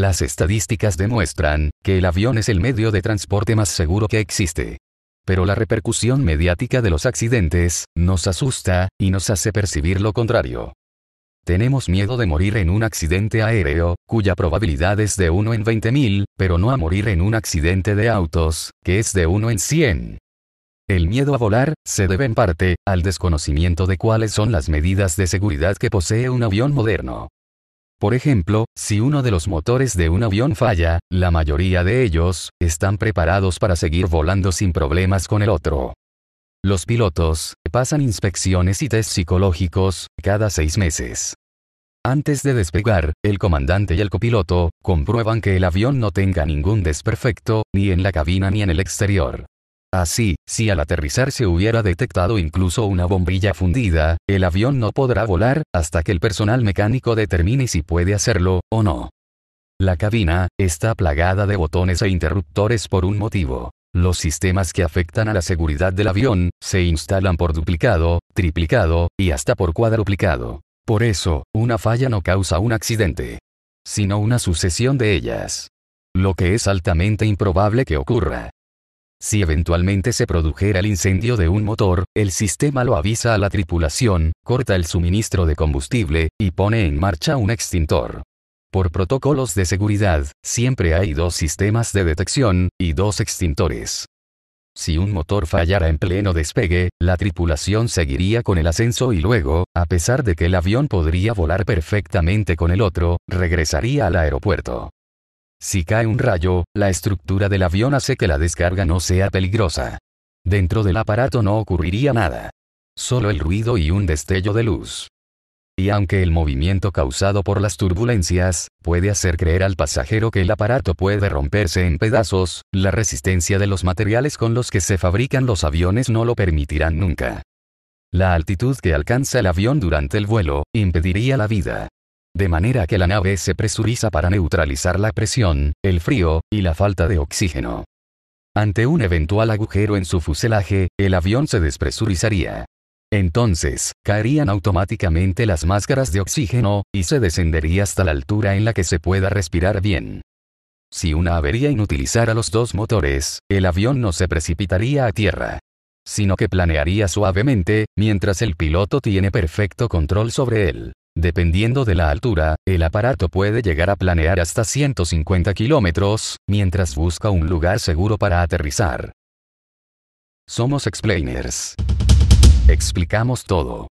las estadísticas demuestran que el avión es el medio de transporte más seguro que existe. Pero la repercusión mediática de los accidentes nos asusta y nos hace percibir lo contrario. Tenemos miedo de morir en un accidente aéreo, cuya probabilidad es de 1 en 20.000, pero no a morir en un accidente de autos, que es de 1 en 100. El miedo a volar, se debe en parte, al desconocimiento de cuáles son las medidas de seguridad que posee un avión moderno. Por ejemplo, si uno de los motores de un avión falla, la mayoría de ellos, están preparados para seguir volando sin problemas con el otro. Los pilotos, pasan inspecciones y test psicológicos, cada seis meses. Antes de despegar, el comandante y el copiloto, comprueban que el avión no tenga ningún desperfecto, ni en la cabina ni en el exterior. Así, si al aterrizar se hubiera detectado incluso una bombilla fundida, el avión no podrá volar, hasta que el personal mecánico determine si puede hacerlo, o no. La cabina, está plagada de botones e interruptores por un motivo. Los sistemas que afectan a la seguridad del avión, se instalan por duplicado, triplicado, y hasta por cuadruplicado. Por eso, una falla no causa un accidente, sino una sucesión de ellas. Lo que es altamente improbable que ocurra. Si eventualmente se produjera el incendio de un motor, el sistema lo avisa a la tripulación, corta el suministro de combustible, y pone en marcha un extintor. Por protocolos de seguridad, siempre hay dos sistemas de detección, y dos extintores. Si un motor fallara en pleno despegue, la tripulación seguiría con el ascenso y luego, a pesar de que el avión podría volar perfectamente con el otro, regresaría al aeropuerto. Si cae un rayo, la estructura del avión hace que la descarga no sea peligrosa. Dentro del aparato no ocurriría nada. Solo el ruido y un destello de luz. Y aunque el movimiento causado por las turbulencias, puede hacer creer al pasajero que el aparato puede romperse en pedazos, la resistencia de los materiales con los que se fabrican los aviones no lo permitirán nunca. La altitud que alcanza el avión durante el vuelo, impediría la vida de manera que la nave se presuriza para neutralizar la presión, el frío, y la falta de oxígeno. Ante un eventual agujero en su fuselaje, el avión se despresurizaría. Entonces, caerían automáticamente las máscaras de oxígeno, y se descendería hasta la altura en la que se pueda respirar bien. Si una avería inutilizara los dos motores, el avión no se precipitaría a tierra, sino que planearía suavemente, mientras el piloto tiene perfecto control sobre él. Dependiendo de la altura, el aparato puede llegar a planear hasta 150 kilómetros, mientras busca un lugar seguro para aterrizar. Somos explainers. Explicamos todo.